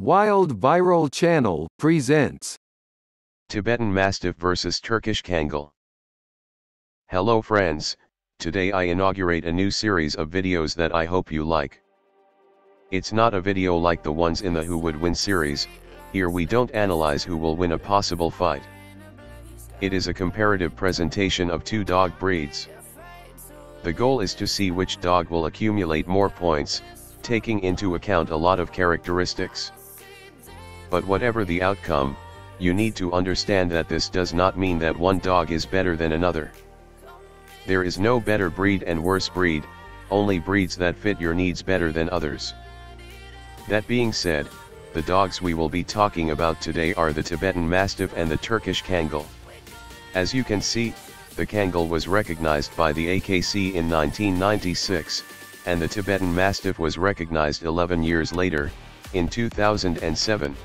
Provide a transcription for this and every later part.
Wild Viral Channel presents Tibetan Mastiff vs Turkish Kangal. Hello friends, today I inaugurate a new series of videos that I hope you like. It's not a video like the ones in the Who Would Win series, here we don't analyze who will win a possible fight. It is a comparative presentation of two dog breeds. The goal is to see which dog will accumulate more points, taking into account a lot of characteristics. But whatever the outcome, you need to understand that this does not mean that one dog is better than another. There is no better breed and worse breed, only breeds that fit your needs better than others. That being said, the dogs we will be talking about today are the Tibetan Mastiff and the Turkish Kangal. As you can see, the Kangal was recognized by the AKC in 1996, and the Tibetan Mastiff was recognized 11 years later, in 2007.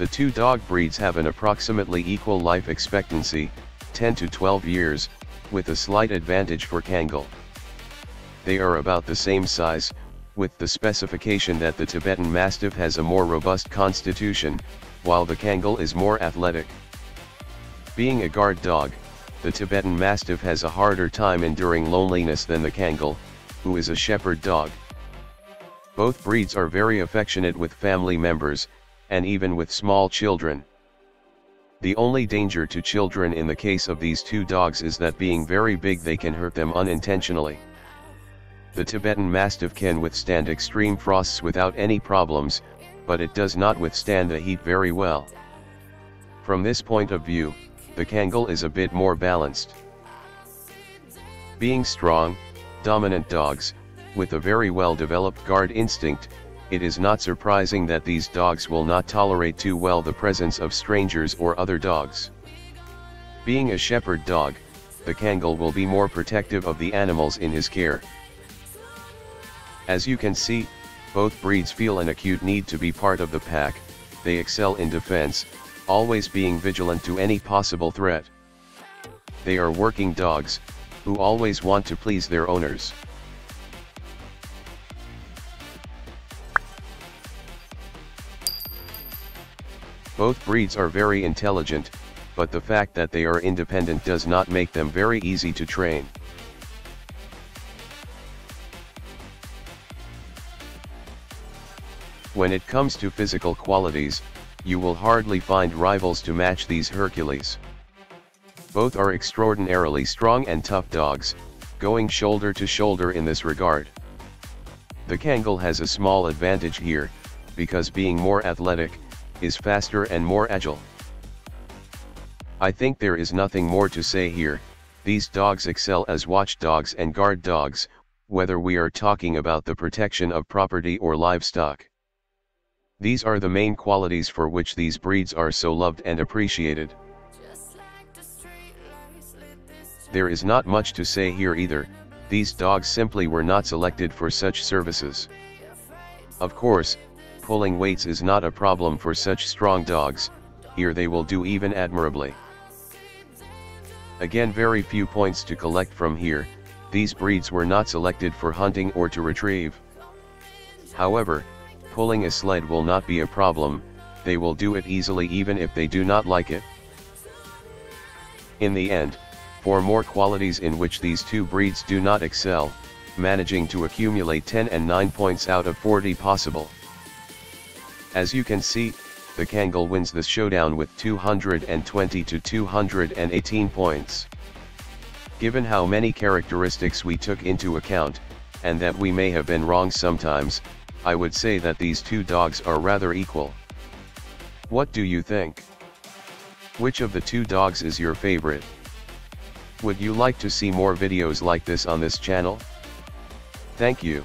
The two dog breeds have an approximately equal life expectancy, 10 to 12 years, with a slight advantage for Kangal. They are about the same size, with the specification that the Tibetan Mastiff has a more robust constitution, while the Kangal is more athletic. Being a guard dog, the Tibetan Mastiff has a harder time enduring loneliness than the Kangal, who is a shepherd dog. Both breeds are very affectionate with family members, and even with small children. The only danger to children in the case of these two dogs is that being very big they can hurt them unintentionally. The Tibetan Mastiff can withstand extreme frosts without any problems, but it does not withstand the heat very well. From this point of view, the Kangal is a bit more balanced. Being strong, dominant dogs, with a very well developed guard instinct, it is not surprising that these dogs will not tolerate too well the presence of strangers or other dogs. Being a shepherd dog, the Kangal will be more protective of the animals in his care. As you can see, both breeds feel an acute need to be part of the pack, they excel in defense, always being vigilant to any possible threat. They are working dogs, who always want to please their owners. Both breeds are very intelligent, but the fact that they are independent does not make them very easy to train. When it comes to physical qualities, you will hardly find rivals to match these Hercules. Both are extraordinarily strong and tough dogs, going shoulder to shoulder in this regard. The Kangal has a small advantage here, because being more athletic, is faster and more agile. I think there is nothing more to say here, these dogs excel as watchdogs and guard dogs, whether we are talking about the protection of property or livestock. These are the main qualities for which these breeds are so loved and appreciated. There is not much to say here either, these dogs simply were not selected for such services. Of course, pulling weights is not a problem for such strong dogs, here they will do even admirably. Again very few points to collect from here, these breeds were not selected for hunting or to retrieve. However, pulling a sled will not be a problem, they will do it easily even if they do not like it. In the end, for more qualities in which these two breeds do not excel, managing to accumulate 10 and 9 points out of 40 possible. As you can see, the Kangal wins the showdown with 220 to 218 points. Given how many characteristics we took into account, and that we may have been wrong sometimes, I would say that these two dogs are rather equal. What do you think? Which of the two dogs is your favorite? Would you like to see more videos like this on this channel? Thank you.